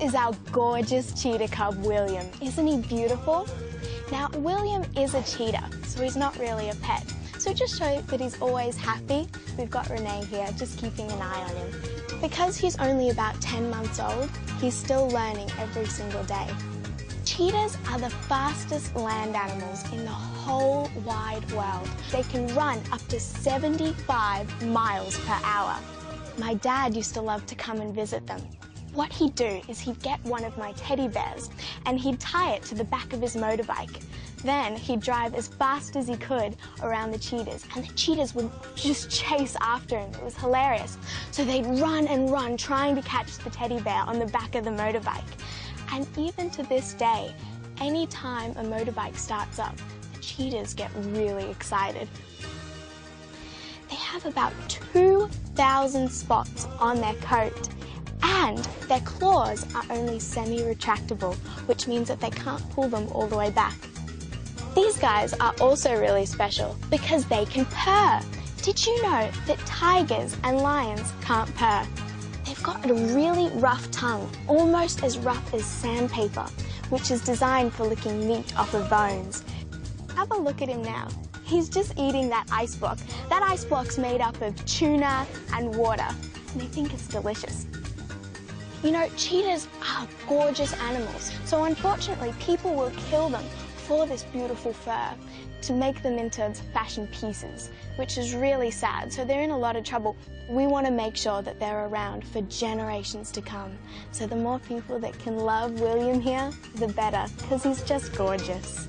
is our gorgeous cheetah cub, William. Isn't he beautiful? Now, William is a cheetah, so he's not really a pet. So just show that he's always happy, we've got Renee here just keeping an eye on him. Because he's only about 10 months old, he's still learning every single day. Cheetahs are the fastest land animals in the whole wide world. They can run up to 75 miles per hour. My dad used to love to come and visit them. What he'd do is he'd get one of my teddy bears and he'd tie it to the back of his motorbike. Then he'd drive as fast as he could around the cheetahs and the cheetahs would just chase after him. It was hilarious. So they'd run and run trying to catch the teddy bear on the back of the motorbike. And even to this day, any time a motorbike starts up, the cheetahs get really excited. They have about 2,000 spots on their coat and their claws are only semi-retractable, which means that they can't pull them all the way back. These guys are also really special because they can purr. Did you know that tigers and lions can't purr? They've got a really rough tongue, almost as rough as sandpaper, which is designed for licking meat off of bones. Have a look at him now. He's just eating that ice block. That ice block's made up of tuna and water, and they think it's delicious. You know, cheetahs are gorgeous animals, so unfortunately people will kill them for this beautiful fur to make them into fashion pieces, which is really sad. So they're in a lot of trouble. We want to make sure that they're around for generations to come. So the more people that can love William here, the better, because he's just gorgeous.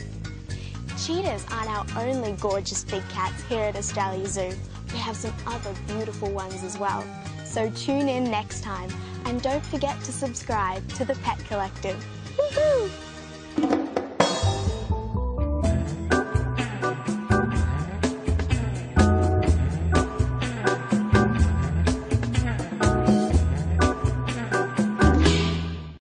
Cheetahs aren't our only gorgeous big cats here at Australia Zoo. We have some other beautiful ones as well. So tune in next time and don't forget to subscribe to The Pet Collective. Woohoo!